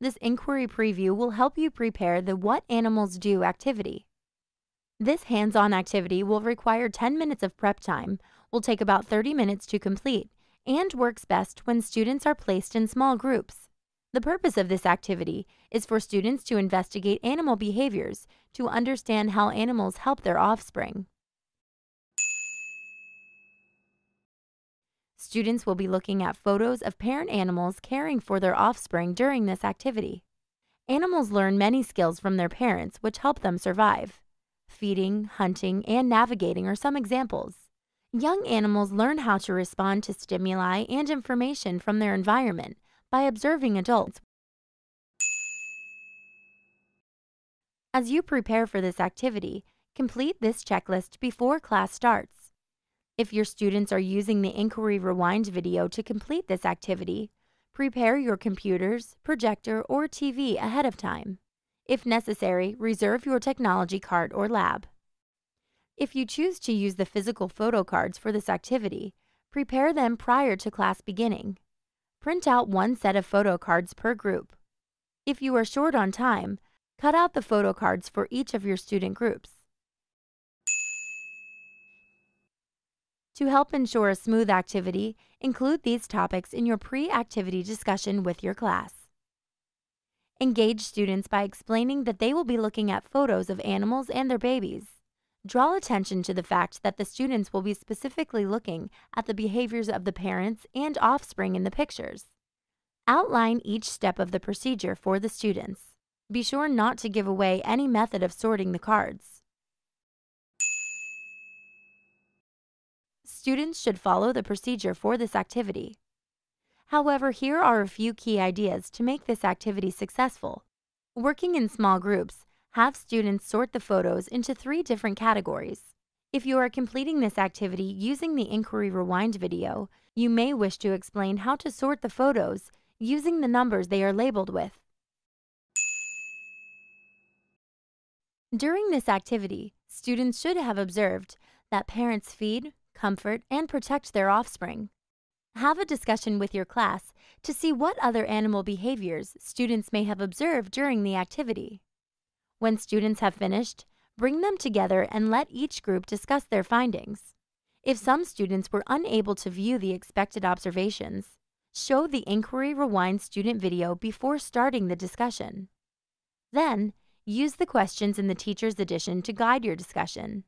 This inquiry preview will help you prepare the What Animals Do activity. This hands-on activity will require 10 minutes of prep time, will take about 30 minutes to complete, and works best when students are placed in small groups. The purpose of this activity is for students to investigate animal behaviors to understand how animals help their offspring. Students will be looking at photos of parent animals caring for their offspring during this activity. Animals learn many skills from their parents which help them survive. Feeding, hunting, and navigating are some examples. Young animals learn how to respond to stimuli and information from their environment by observing adults. As you prepare for this activity, complete this checklist before class starts. If your students are using the Inquiry Rewind video to complete this activity, prepare your computers, projector, or TV ahead of time. If necessary, reserve your technology cart or lab. If you choose to use the physical photo cards for this activity, prepare them prior to class beginning. Print out one set of photo cards per group. If you are short on time, cut out the photo cards for each of your student groups. To help ensure a smooth activity, include these topics in your pre-activity discussion with your class. Engage students by explaining that they will be looking at photos of animals and their babies. Draw attention to the fact that the students will be specifically looking at the behaviors of the parents and offspring in the pictures. Outline each step of the procedure for the students. Be sure not to give away any method of sorting the cards. Students should follow the procedure for this activity. However, here are a few key ideas to make this activity successful. Working in small groups, have students sort the photos into three different categories. If you are completing this activity using the Inquiry Rewind video, you may wish to explain how to sort the photos using the numbers they are labeled with. During this activity, students should have observed that parents feed, comfort, and protect their offspring. Have a discussion with your class to see what other animal behaviors students may have observed during the activity. When students have finished, bring them together and let each group discuss their findings. If some students were unable to view the expected observations, show the Inquiry Rewind student video before starting the discussion. Then, use the questions in the Teacher's Edition to guide your discussion.